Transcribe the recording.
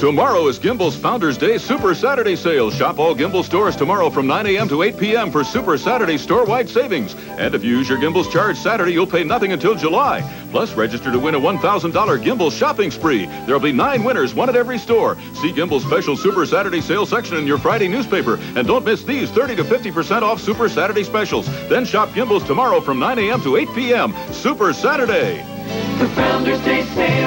Tomorrow is Gimbels Founders Day Super Saturday sale. Shop all Gimbal stores tomorrow from 9 a.m. to 8 p.m. for Super Saturday store-wide savings. And if you use your Gimbels charge Saturday, you'll pay nothing until July. Plus, register to win a $1,000 Gimbal shopping spree. There'll be nine winners, one at every store. See Gimbels special Super Saturday sale section in your Friday newspaper. And don't miss these 30 to 50% off Super Saturday specials. Then shop Gimbels tomorrow from 9 a.m. to 8 p.m. Super Saturday. The Founders Day sale.